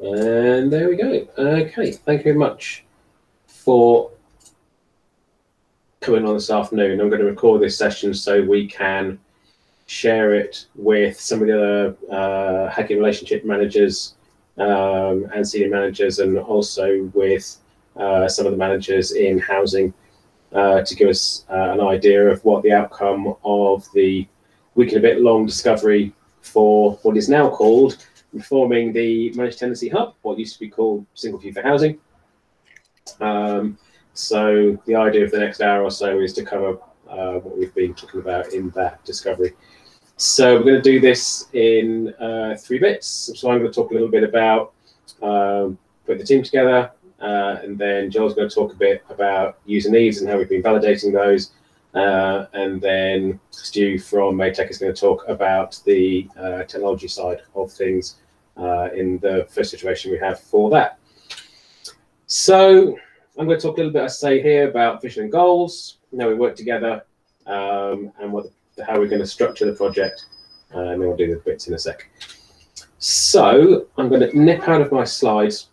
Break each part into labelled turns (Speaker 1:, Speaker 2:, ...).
Speaker 1: And there we go. Okay, thank you very much for coming on this afternoon. I'm going to record this session so we can share it with some of the other uh, Hackney relationship managers um, and senior managers, and also with uh, some of the managers in housing uh, to give us uh, an idea of what the outcome of the week and a bit long discovery for what is now called replatforming the managed tenancy hub, what used to be called single view for housing. Um, so the idea of the next hour or so is to cover uh, what we've been talking about in that discovery. So we're going to do this in uh, three bits. So I'm going to talk a little bit about um, putting the team together, uh, and then Joel's going to talk a bit about user needs and how we've been validating those. Uh, and then Stu from Made Tech is going to talk about the uh, technology side of things uh, in the first situation we have for that. So I'm going to talk a little bit, I say here, about vision and goals, how we work together, um, and what how we're going to structure the project, uh, and then we'll do the bits in a sec. So I'm going to nip out of my slides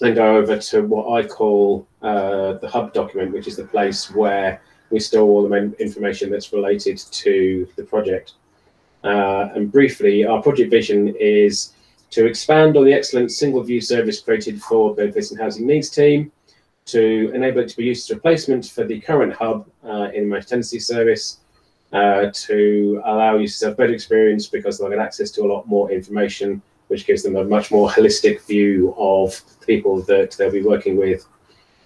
Speaker 1: and go over to what I call uh, the hub document, which is the place where we store all the information that's related to the project. Uh, and briefly, our project vision is to expand on the excellent single view service created for the Benefits and Housing Needs team, to enable it to be used as a replacement for the current hub uh, in managed tenancy service, uh, to allow users to have better experience because they'll get access to a lot more information, which gives them a much more holistic view of people that they'll be working with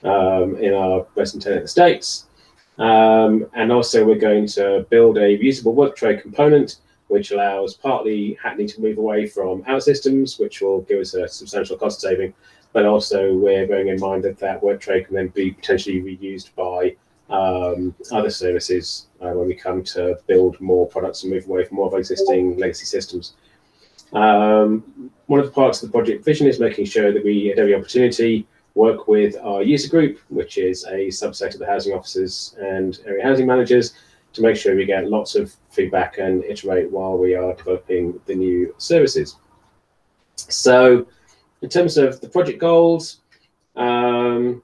Speaker 1: um, in our Western tenant estates. Um, and also we're going to build a reusable work tray component which allows partly Hackney to move away from OutSystems, which will give us a substantial cost saving, but also we're bearing in mind that that work tray can then be potentially reused by um, other services uh, when we come to build more products and move away from more of existing legacy systems. Um, one of the parts of the project vision is making sure that we, at every opportunity, work with our user group, which is a subset of the housing officers and area housing managers, to make sure we get lots of feedback and iterate while we are developing the new services. So in terms of the project goals, um,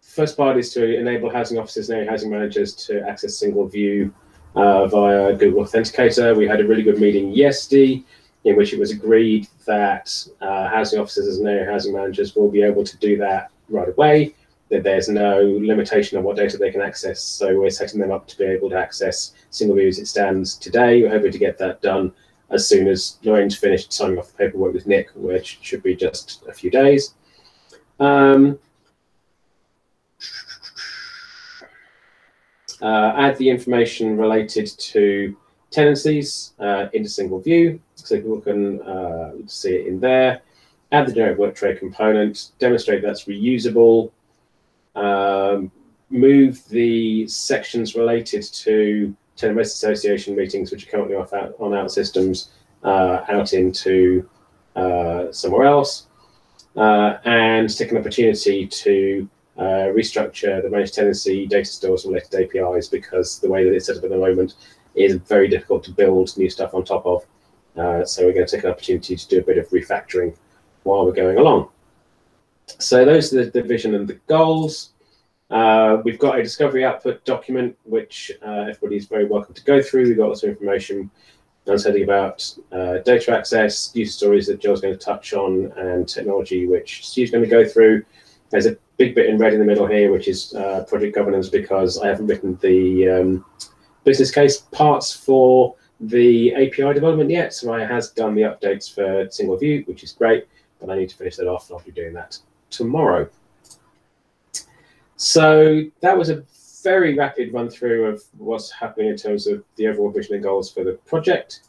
Speaker 1: first part is to enable housing officers and area housing managers to access single view uh, via Google Authenticator. We had a really good meeting yesterday in which it was agreed that uh, housing officers and housing managers will be able to do that right away that there's no limitation on what data they can access. So we're setting them up to be able to access single view as it stands today. We're hoping to get that done as soon as Lorraine's finished signing off the paperwork with Nick, which should be just a few days. Um, uh, add the information related to tenancies uh, into single view so people can uh, see it in there. Add the generic work tray component, demonstrate that's reusable, um, move the sections related to Tenant Association meetings, which are currently off out, on OutSystems, uh, out into uh, somewhere else, uh, and take an opportunity to uh, restructure the managed tenancy data stores and related APIs because the way that it's set up at the moment is very difficult to build new stuff on top of. Uh, so we're going to take an opportunity to do a bit of refactoring while we're going along. So those are the, the vision and the goals. Uh, we've got a discovery output document, which uh, everybody's very welcome to go through. We've got lots of information saying about uh, data access, user stories that Joe's going to touch on, and technology, which Steve's going to go through. There's a big bit in red in the middle here, which is uh, project governance, because I haven't written the um, business case parts for the API development yet. So I has done the updates for single view, which is great, but I need to finish that off, and I'll be doing that tomorrow. So that was a very rapid run through of what's happening in terms of the overall vision and goals for the project.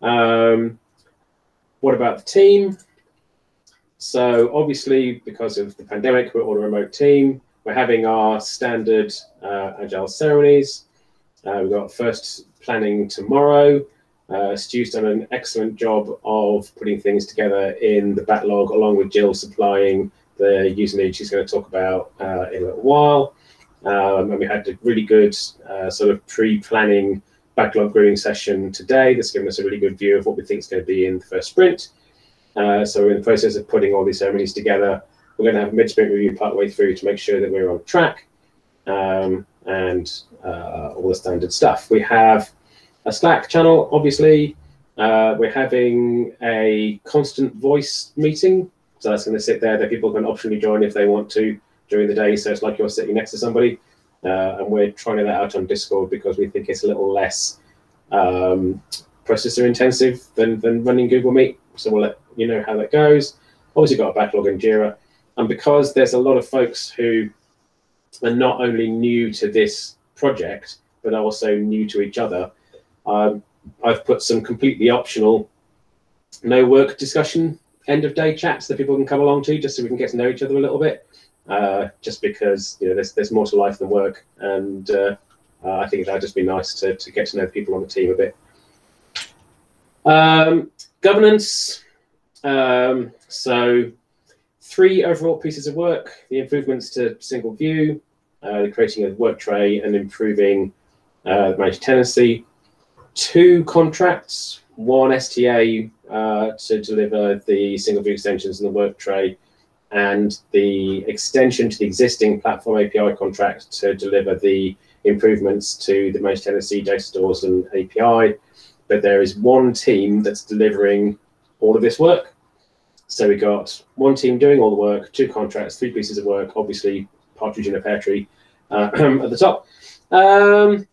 Speaker 1: Um, what about the team? So obviously, because of the pandemic, we're all a remote team. We're having our standard uh, agile ceremonies. Uh, we've got first planning tomorrow. Uh, Stu's done an excellent job of putting things together in the backlog, along with Jill supplying the user she's going to talk about uh, in a little while. Um, and we had a really good uh, sort of pre-planning backlog grooming session today that's given us a really good view of what we think is going to be in the first sprint. Uh, so we're in the process of putting all these ceremonies together. We're going to have a mid-sprint review partway through to make sure that we're on track um, and uh, all the standard stuff. We have a Slack channel, obviously. Uh, we're having a constant voice meeting. So that's going to sit there that people can optionally join if they want to during the day. So it's like you're sitting next to somebody. Uh, and we're trying that out on Discord because we think it's a little less um, processor intensive than, than running Google Meet. So we'll let you know how that goes. Obviously, got a backlog in Jira. And because there's a lot of folks who are not only new to this project, but also new to each other, um, I've put some completely optional no work discussion end of day chats that people can come along to just so we can get to know each other a little bit. Uh, just because you know there's there's more to life than work, and uh, uh, I think that'd just be nice to to get to know the people on the team a bit. Um, governance. Um, so three overall pieces of work: the improvements to single view, uh, the creating of work tray, and improving uh, managed tenancy. Two contracts, one STA uh, to deliver the single view extensions and the work tray, and the extension to the existing platform API contract to deliver the improvements to the managed tenancy data stores and API. But there is one team that's delivering all of this work. So we got one team doing all the work, two contracts, three pieces of work, obviously partridge in a pear tree uh, at the top. Um,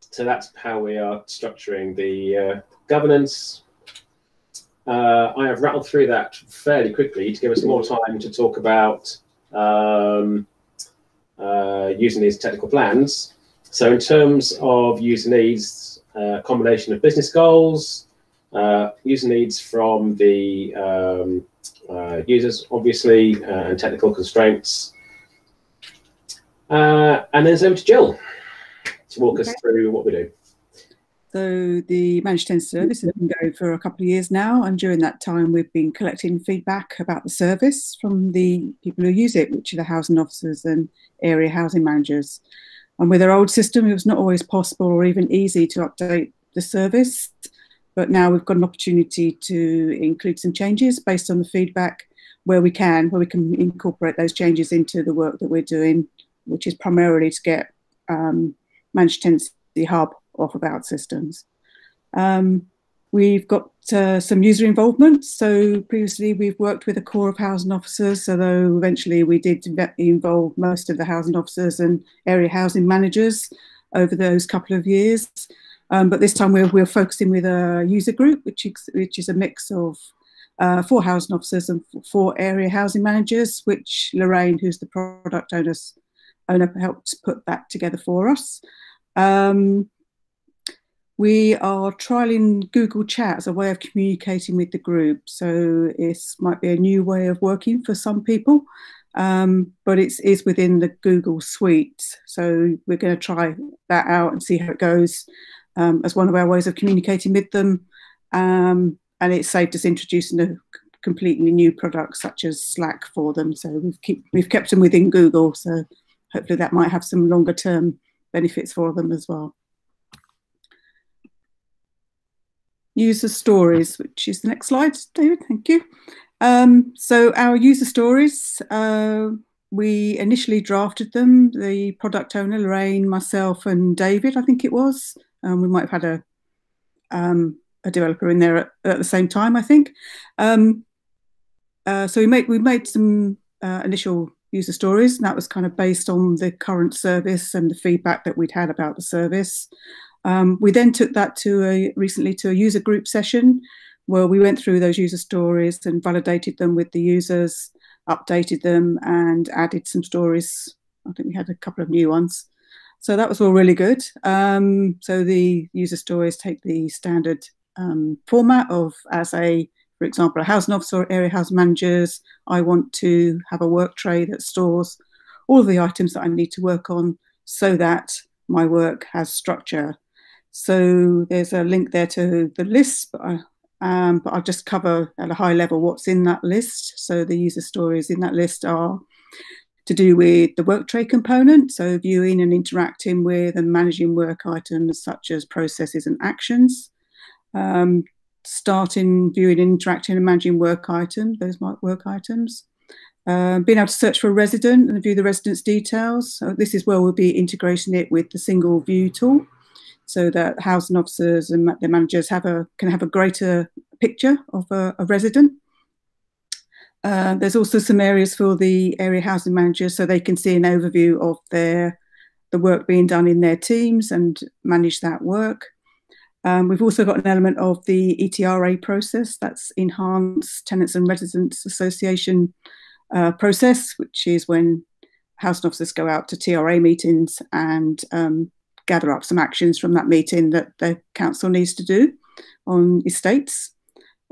Speaker 1: so that's how we are structuring the uh, governance. Uh, I have rattled through that fairly quickly to give us more time to talk about um, uh, user needs technical plans. So in terms of user needs, uh, combination of business goals, uh, user needs from the um, uh, users, obviously, uh, and technical constraints. Uh, and then it's over to Jill to walk okay. us through what we do.
Speaker 2: So the managed tenancy service has been going for a couple of years now, and during that time, we've been collecting feedback about the service from the people who use it, which are the housing officers and area housing managers. And with our old system, it was not always possible or even easy to update the service. But now we've got an opportunity to include some changes based on the feedback where we can, where we can incorporate those changes into the work that we're doing, which is primarily to get um, managed tenancy hub off of OutSystems. Um, we've got uh, some user involvement. So previously we've worked with a core of housing officers, although eventually we did involve most of the housing officers and area housing managers over those couple of years. Um, but this time we're, we're focusing with a user group, which is, which is a mix of uh, four housing officers and four area housing managers, which Lorraine, who's the product owner's, owner, helped put that together for us. Um, we are trialing Google Chat as a way of communicating with the group. So it might be a new way of working for some people, um, but it's, it's within the Google suite. So we're going to try that out and see how it goes um, as one of our ways of communicating with them. Um, and it saved us introducing a completely new product such as Slack for them. So we've, keep, we've kept them within Google. So hopefully that might have some longer term benefits for them as well. user stories, which is the next slide, David, thank you. Um, so our user stories, uh, we initially drafted them, the product owner, Lorraine, myself and David, I think it was. Um, we might have had a, um, a developer in there at, at, the same time, I think. Um, uh, so we made, we made some uh, initial user stories, and that was kind of based on the current service and the feedback that we'd had about the service. Um, we then took that to a recently to a user group session where we went through those user stories and validated them with the users, updated them, and added some stories. I think we had a couple of new ones. So that was all really good. Um, so the user stories take the standard um, format of as a, for example, a housing officer or area housing managers, I want to have a work tray that stores all of the items that I need to work on so that my work has structure so there's a link there to the list, but, I, um, but I'll just cover at a high level what's in that list. So the user stories in that list are to do with the work tray component, so viewing and interacting with and managing work items such as processes and actions. Um, starting viewing, interacting, and managing work items, those work items. Uh, being able to search for a resident and view the resident's details. So this is where we'll be integrating it with the single view tool so that housing officers and their managers have a can have a greater picture of a, a resident. Uh, there's also some areas for the area housing managers so they can see an overview of their the work being done in their teams and manage that work. Um, we've also got an element of the ETRA process, that's Enhanced Tenants and Residents Association uh, process, which is when housing officers go out to TRA meetings and um, gather up some actions from that meeting that the council needs to do on estates.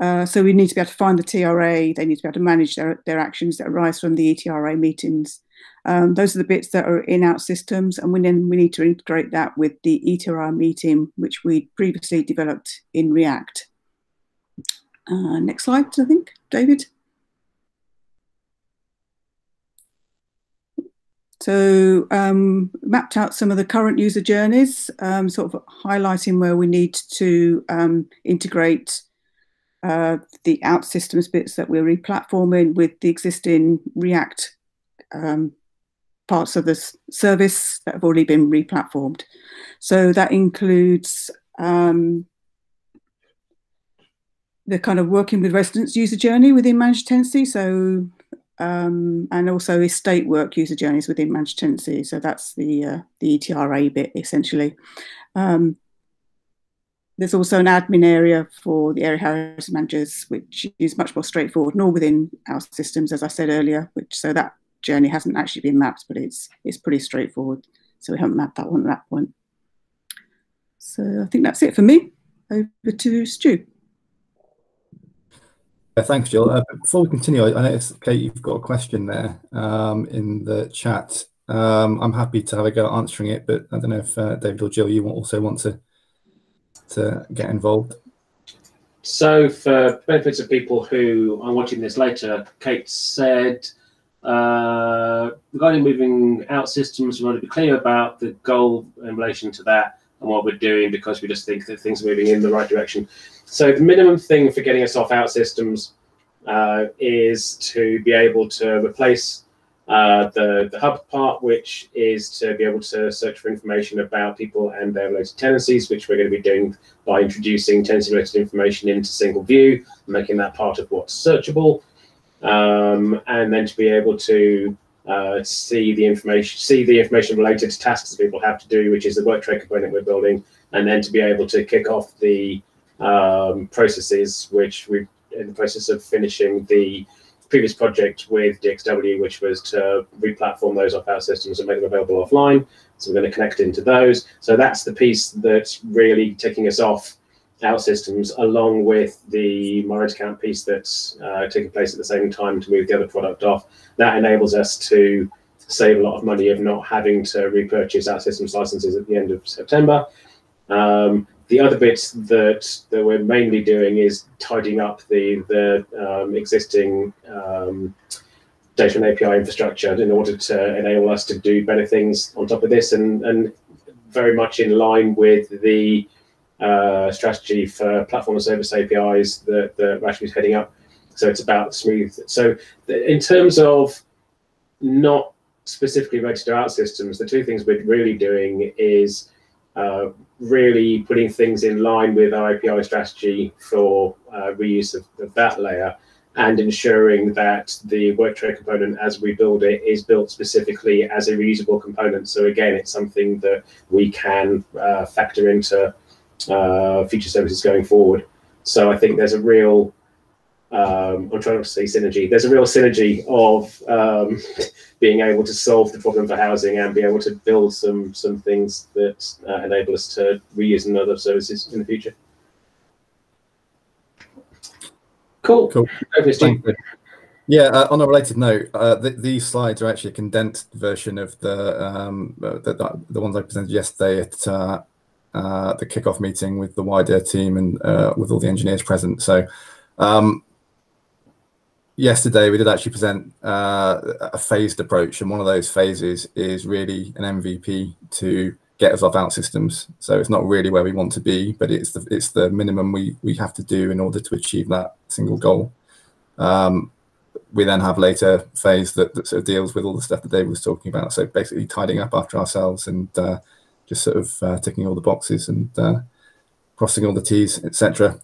Speaker 2: Uh, so we need to be able to find the TRA, they need to be able to manage their, their actions that arise from the ETRA meetings. Um, those are the bits that are in Outsystems, and we then we need to integrate that with the ETRA meeting, which we previously developed in React. Uh, next slide, I think, David. So um, mapped out some of the current user journeys, um, sort of highlighting where we need to um, integrate uh, the Outsystems bits that we're replatforming with the existing React um, parts of the service that have already been replatformed. So that includes um, the kind of working with residents user journey within managed tenancy. So um, and also estate work user journeys within managed tenancy. So that's the uh, the ETRA bit essentially. Um, there's also an admin area for the area housing managers, which is much more straightforward, nor within OutSystems, as I said earlier. Which so that journey hasn't actually been mapped, but it's it's pretty straightforward. So we haven't mapped that one at that point. So I think that's it for me. Over to Stu.
Speaker 3: Yeah, thanks, Jill. Uh, before we continue, I noticed, Kate, you've got a question there um, in the chat. Um, I'm happy to have a go answering it, but I don't know if uh, David or Jill, you also want to to get involved.
Speaker 1: So, for benefits of people who are watching this later, Kate said uh, regarding moving OutSystems, we want to be clear about the goal in relation to that and what we're doing because we just think that things are moving in the right direction. So the minimum thing for getting us off Outsystems uh, is to be able to replace uh, the, the hub part, which is to be able to search for information about people and their related tenancies, which we're going to be doing by introducing tenancy related information into single view, making that part of what's searchable, um, and then to be able to uh, see the information, see the information related to tasks that people have to do, which is the work tray component we're building, and then to be able to kick off the um, processes, which we're in the process of finishing the previous project with DXW, which was to replatform those off OutSystems and make them available offline. So we're going to connect into those. So that's the piece that's really taking us off OutSystems, along with the Morris account piece that's uh, taking place at the same time to move the other product off. That enables us to save a lot of money of not having to repurchase OutSystems licenses at the end of September. Um, the other bits that, that we're mainly doing is tidying up the, the um, existing um, data and API infrastructure in order to enable us to do better things on top of this and, and very much in line with the uh, strategy for platform and service APIs that, that Rashmi is heading up. So it's about smooth. So in terms of not specifically related to Outsystems, the two things we're really doing is uh, really putting things in line with our API strategy for uh, reuse of, of, that layer and ensuring that the work tray component as we build it is built specifically as a reusable component. So again, it's something that we can uh, factor into uh, future services going forward. So I think there's a real um, I'm trying not to say synergy. There's a real synergy of um, being able to solve the problem for housing and be able to build some some things that uh, enable us to reuse in other services in the future. Cool. Cool.
Speaker 3: Yeah, uh, on a related note, uh, th these slides are actually a condensed version of the, um, the, the, the ones I presented yesterday at uh, uh, the kickoff meeting with the wider team and uh, with all the engineers present. So um, yesterday we did actually present uh, a phased approach, and one of those phases is really an MVP to get us off OutSystems. So it's not really where we want to be, but it's the it's the minimum we we have to do in order to achieve that single goal. Um, we then have later phase that, that sort of deals with all the stuff that David was talking about. So basically tidying up after ourselves and uh, just sort of uh, ticking all the boxes and uh, crossing all the T's, etc.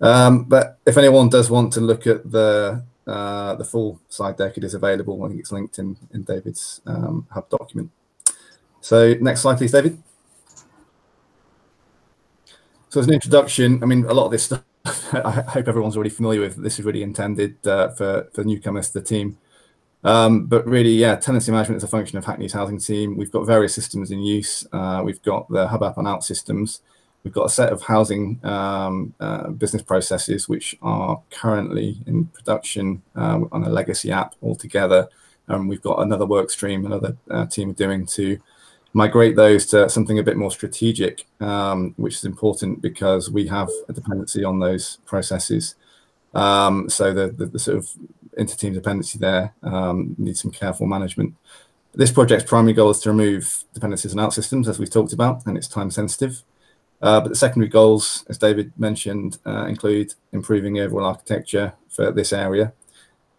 Speaker 3: Um, but if anyone does want to look at the uh, the full slide deck, it is available. I think it's linked in in David's um, hub document. So next slide, please, David. So as an introduction, I mean, a lot of this stuff I hope everyone's already familiar with. This is really intended uh, for, for newcomers to the team. Um, but really, yeah, tenancy management is a function of Hackney's housing team. We've got various systems in use. Uh, we've got the hub app and OutSystems. We've got a set of housing um, uh, business processes which are currently in production uh, on a legacy app altogether. And we've got another work stream, another uh, team doing to migrate those to something a bit more strategic, um, which is important because we have a dependency on those processes. Um, so the, the, the, sort of inter-team dependency there um, needs some careful management. This project's primary goal is to remove dependencies on OutSystems, as we've talked about, and it's time sensitive. Uh, but the secondary goals, as David mentioned, uh, include improving the overall architecture for this area.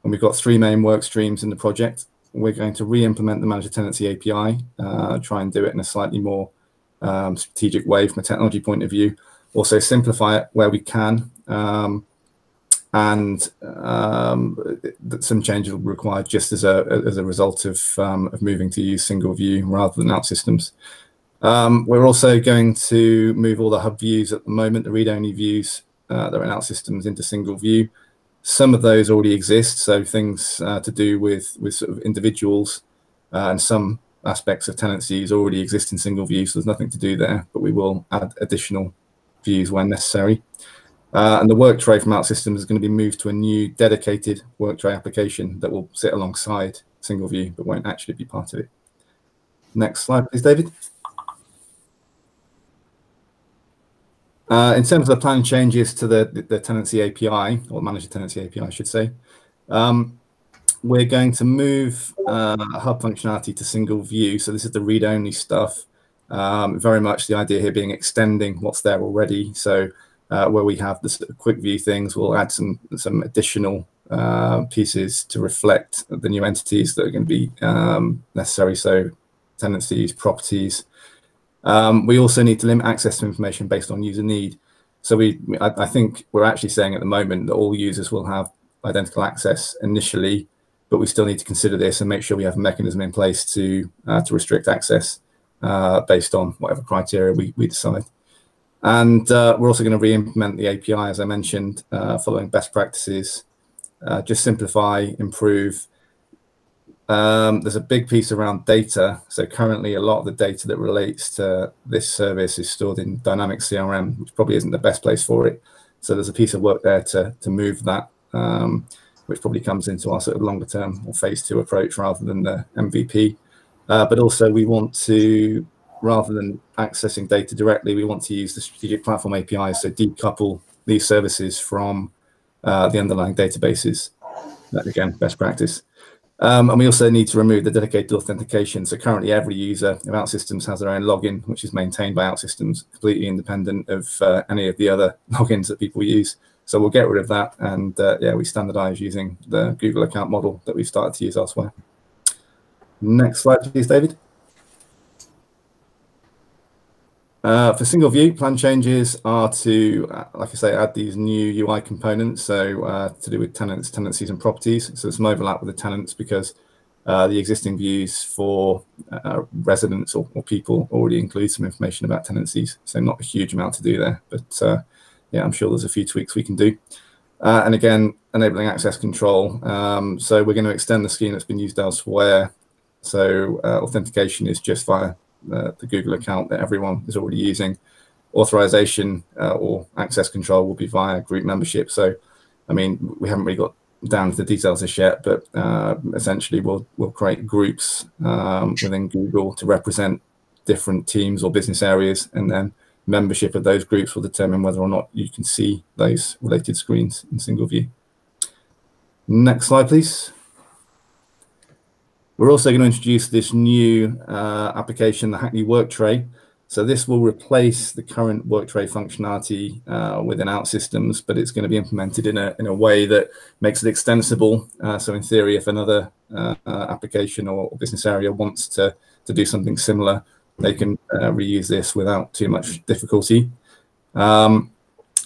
Speaker 3: And we've got three main work streams in the project we're going to re-implement the Manage a Tenancy API, uh, try and do it in a slightly more um, strategic way from a technology point of view. Also simplify it where we can. Um, and um, some changes will be required just as a as a result of um, of moving to use single view rather than OutSystems. Um, we're also going to move all the hub views at the moment, the read-only views uh, that are in OutSystems into single view. Some of those already exist, so things uh, to do with with sort of individuals uh, and some aspects of tenancies already exist in single view, so there's nothing to do there. But we will add additional views when necessary. And the work tray from OutSystems is going to be moved to a new dedicated work tray application that will sit alongside single view, but won't actually be part of it. Next slide, please, David. In terms of the plan changes to the, tenancy API, or Manage a Tenancy API, I should say, um, we're going to move uh, hub functionality to single view. So this is the read-only stuff. Um, very much the idea here being extending what's there already. So uh, where we have the quick view things, we'll add some some additional uh, pieces to reflect the new entities that are going to be um, necessary. So tenancies, properties, um, we also need to limit access to information based on user need. So we, I, I, think we're actually saying at the moment that all users will have identical access initially, but we still need to consider this and make sure we have a mechanism in place to uh, to restrict access uh, based on whatever criteria we, we decide. And uh, we're also going to re-implement the API, as I mentioned, uh, following best practices, uh, just simplify, improve, um, there's a big piece around data. So currently, a lot of the data that relates to this service is stored in Dynamics CRM, which probably isn't the best place for it. So there's a piece of work there to to move that, um, which probably comes into our sort of longer term or phase two approach rather than the MVP. Uh, but also, we want to rather than accessing data directly, we want to use the strategic platform APIs, so decouple these services from uh, the underlying databases. That again, best practice. Um, and we also need to remove the dedicated authentication. So currently every user of OutSystems has their own login, which is maintained by OutSystems, completely independent of uh, any of the other logins that people use. So we'll get rid of that. And uh, yeah, we standardize using the Google account model that we've started to use elsewhere. Next slide, please, David. Uh, for single view, plan changes are to, uh, like I say, add these new UI components. So uh, to do with tenants, tenancies, and properties. So there's some overlap with the tenants because uh, the existing views for uh, residents or, or, people already include some information about tenancies. So not a huge amount to do there, but uh, yeah, I'm sure there's a few tweaks we can do. and again, enabling access control. Um, so we're going to extend the scheme that's been used elsewhere. So authentication is just via the, the Google account that everyone is already using. Authorization uh, or access control will be via group membership. So, I mean, we haven't really got down to the details as yet, but uh, essentially we'll we'll create groups um, within Google to represent different teams or business areas, and then membership of those groups will determine whether or not you can see those related screens in single view. Next slide, please. We're also going to introduce this new uh, application, the Hackney Work Tray. So this will replace the current work tray functionality uh, within OutSystems, but it's going to be implemented in a in a way that makes it extensible. Uh, so in theory, if another uh, uh application or business area wants to to do something similar, they can uh, reuse this without too much difficulty. Um,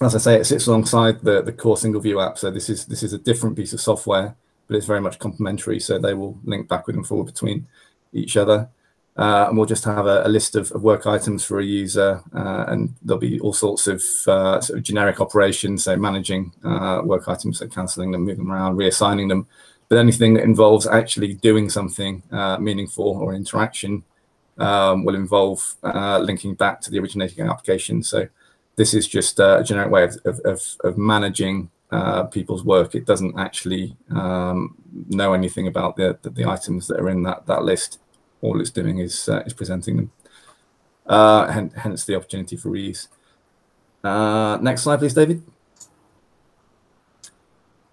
Speaker 3: as I say, it sits alongside the the core single view app. So this is this is a different piece of software, but it's very much complementary. So they will link backward and forward between each other. Uh, and we'll just have a, a list of, of, work items for a user, uh, and there'll be all sorts of uh, sort of generic operations, so managing uh, work items, so cancelling them, moving them around, reassigning them. But anything that involves actually doing something uh, meaningful or interaction um, will involve uh, linking back to the originating application. So this is just a generic way of, of, of managing people's work. It doesn't actually um, know anything about the, the, the items that are in that, that list all it's doing is uh, is presenting them. Uh, hence the opportunity for reuse. Uh, next slide, please, David.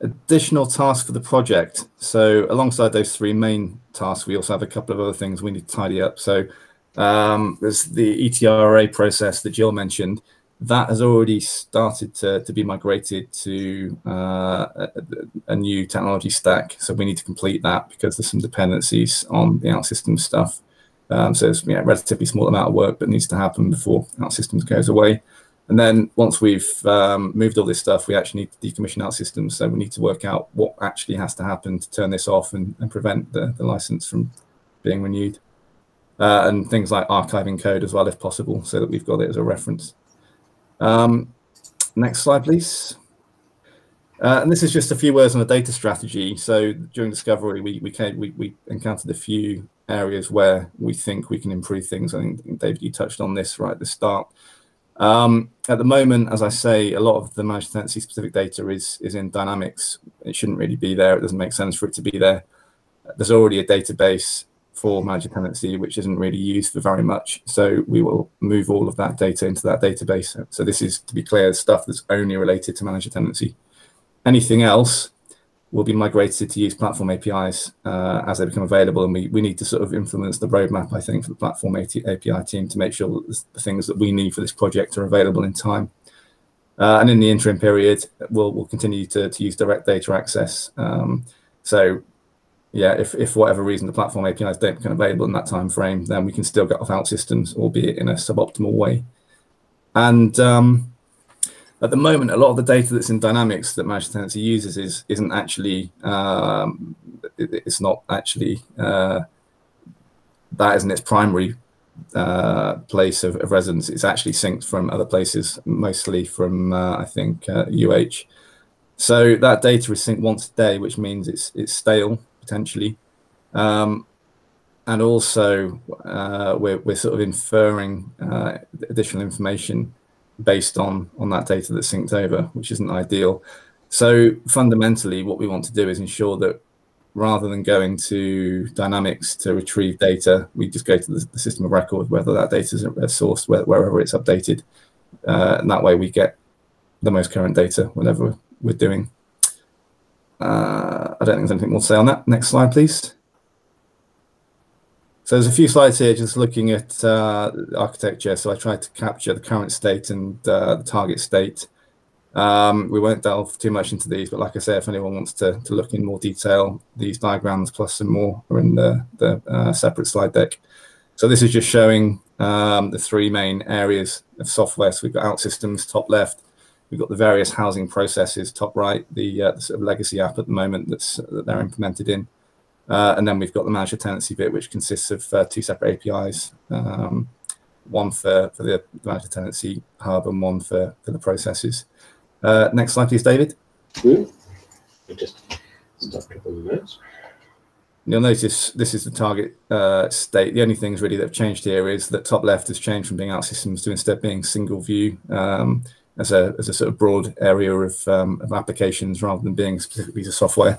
Speaker 3: Additional tasks for the project. So alongside those three main tasks, we also have a couple of other things we need to tidy up. So um, there's the ETRA process that Jill mentioned that has already started to, to be migrated to uh, a, a, new technology stack. So we need to complete that because there's some dependencies on the OutSystems stuff. Um, so it's yeah, relatively small amount of work that needs to happen before OutSystems goes away. And then once we've um, moved all this stuff, we actually need to decommission OutSystems. So we need to work out what actually has to happen to turn this off and, and prevent the, the license from being renewed. Uh, and things like archiving code as well, if possible, so that we've got it as a reference. Um, next slide, please. Uh, and this is just a few words on the data strategy. So during discovery, we we, came, we we encountered a few areas where we think we can improve things. I think David, you touched on this right at the start. Um, at the moment, as I say, a lot of the managed tenancy specific data is is in Dynamics. It shouldn't really be there. It doesn't make sense for it to be there. There's already a database for Manage a Tenancy, which isn't really used for very much. So we will move all of that data into that database. So this is, to be clear, stuff that's only related to Manage a Tenancy. Anything else will be migrated to use platform APIs uh, as they become available. And we, we need to sort of influence the roadmap, I think, for the platform API team to make sure that the things that we need for this project are available in time. Uh, and in the interim period, we'll, we'll continue to, to use direct data access. Um, so yeah, if, if for whatever reason the platform APIs don't become available in that time frame, then we can still get off systems, albeit in a suboptimal way. And um, at the moment, a lot of the data that's in Dynamics that Managed Tenancy uses is isn't actually um, it, it's not actually uh, that isn't its primary uh, place of, of, residence. It's actually synced from other places, mostly from uh, I think UH. Uh, so that data is synced once a day, which means it's it's stale potentially. Um, and also, uh, we're, we're sort of inferring uh, additional information based on, on that data that's synced over, which isn't ideal. So fundamentally, what we want to do is ensure that rather than going to Dynamics to retrieve data, we just go to the, the system of record, whether that data is sourced, wherever it's updated. Uh, and that way we get the most current data whenever we're doing uh, I don't think there's anything more to say on that. Next slide, please. So there's a few slides here just looking at uh, architecture. So I tried to capture the current state and uh, the target state. Um, we won't delve too much into these, but like I say, if anyone wants to, to look in more detail, these diagrams plus some more are in the, the uh, separate slide deck. So this is just showing um, the three main areas of software. So we've got OutSystems, top left, We've got the various housing processes, top right, the, uh, the sort of legacy app at the moment that's that they're implemented in. Uh, and then we've got the Manage a Tenancy bit, which consists of uh, two separate APIs, um, one for, for the Manage a Tenancy hub and one for, for the processes. Uh, next slide, please, David.
Speaker 1: Just stop clicking the notes.
Speaker 3: You'll notice this is the target uh, state. The only things really that have changed here is that top left has changed from being OutSystems to instead being single view. Um, as a as a sort of broad area of um, of applications rather than being specifically to software.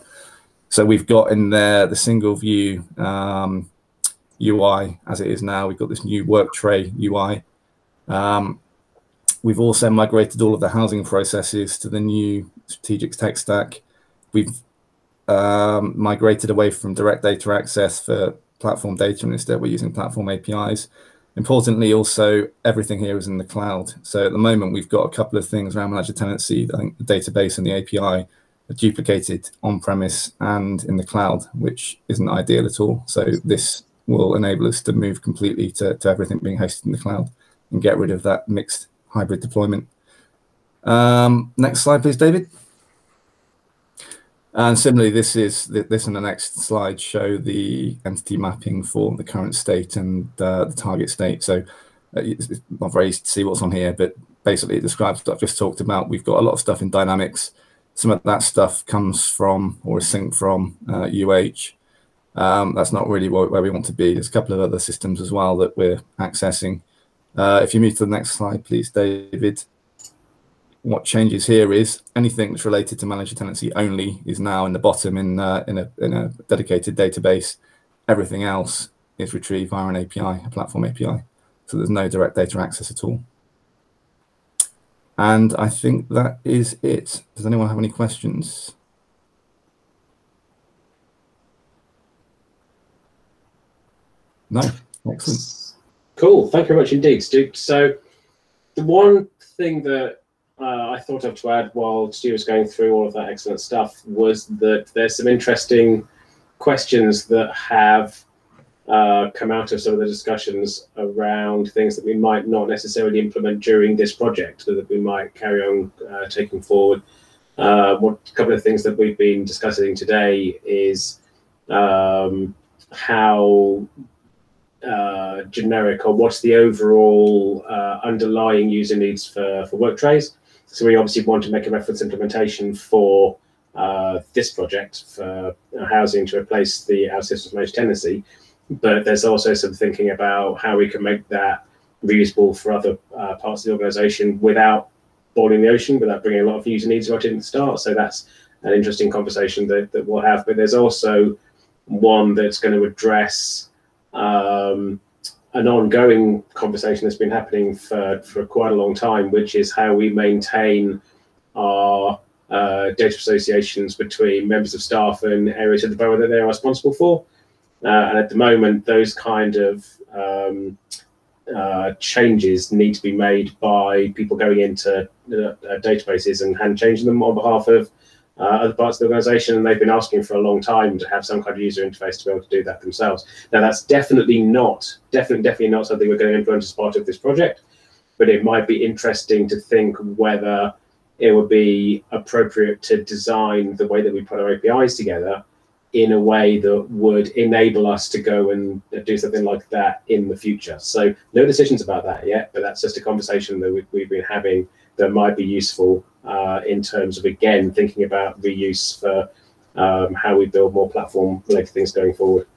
Speaker 3: So we've got in there the single view um, UI as it is now. We've got this new work tray UI. Um, we've also migrated all of the housing processes to the new strategic tech stack. We've um, migrated away from direct data access for platform data and instead we're using platform APIs. Importantly, also everything here is in the cloud. So at the moment, we've got a couple of things around Manage a Tenancy. I think the database and the API are duplicated on-premise and in the cloud, which isn't ideal at all. So this will enable us to move completely to, to everything being hosted in the cloud and get rid of that mixed hybrid deployment. Um, next slide, please, David. And similarly, this is this and the next slide show the entity mapping for the current state and uh, the target state. So uh, it's not very easy to see what's on here, but basically it describes what I've just talked about. We've got a lot of stuff in Dynamics. Some of that stuff comes from or is synced from uh, UH. Um, that's not really where, we want to be. There's a couple of other systems as well that we're accessing. Uh, if you move to the next slide, please, David what changes here is anything that's related to Manage a Tenancy only is now in the bottom in uh, in a in a dedicated database. Everything else is retrieved via an API, a platform API. So there's no direct data access at all. And I think that is it. Does anyone have any questions? No. Excellent.
Speaker 1: Cool. Thank you very much indeed, Stu. So the one thing that uh, I thought of to add while Stu was going through all of that excellent stuff was that there's some interesting questions that have uh, come out of some of the discussions around things that we might not necessarily implement during this project, that we might carry on uh, taking forward. Uh, what a couple of things that we've been discussing today is um, how uh, generic or what's the overall uh, underlying user needs for, for work trays so we obviously want to make a reference implementation for uh, this project for housing to replace the OutSystems managed tenancy. But there's also some thinking about how we can make that reusable for other uh, parts of the organization without boiling the ocean, without bringing a lot of user needs right in the start. So that's an interesting conversation that, that we'll have. But there's also one that's going to address um, an ongoing conversation that's been happening for, for quite a long time, which is how we maintain our uh, data associations between members of staff and areas of the borough that they are responsible for. Uh, and at the moment, those kind of um, uh, changes need to be made by people going into uh, databases and hand changing them on behalf of uh, other parts of the organization, and they've been asking for a long time to have some kind of user interface to be able to do that themselves. Now, that's definitely not, definitely, definitely not something we're going to implement as part of this project, but it might be interesting to think whether it would be appropriate to design the way that we put our APIs together in a way that would enable us to go and do something like that in the future. So no decisions about that yet, but that's just a conversation that we've, we've been having that might be useful uh, in terms of again thinking about reuse for um, how we build more platform related things going forward.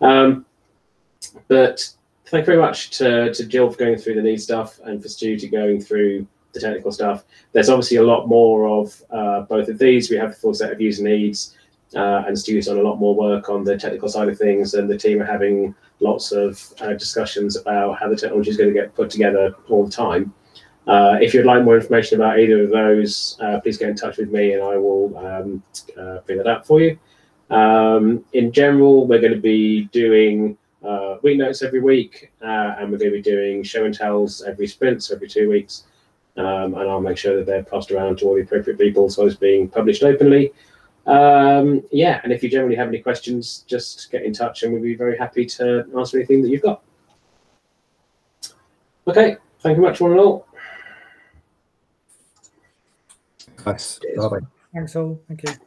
Speaker 1: Um, but thank you very much to, to Jill for going through the need stuff and for Stu to going through the technical stuff. There's obviously a lot more of uh, both of these. We have a full set of user needs, uh, and Stu's done a lot more work on the technical side of things, and the team are having lots of uh, discussions about how the technology is going to get put together all the time. Uh, if you'd like more information about either of those, uh, please get in touch with me and I will um, uh, bring that up for you. Um, in general, we're going to be doing uh, week notes every week uh, and we're going to be doing show and tells every sprint, so every two weeks. Um, and I'll make sure that they're passed around to all the appropriate people so it's being published openly. Um, yeah, and if you generally have any questions, just get in touch and we'll be very happy to answer anything that you've got. Okay, thank you much, one and all.
Speaker 3: Nice.
Speaker 4: Thanks all. Thank you.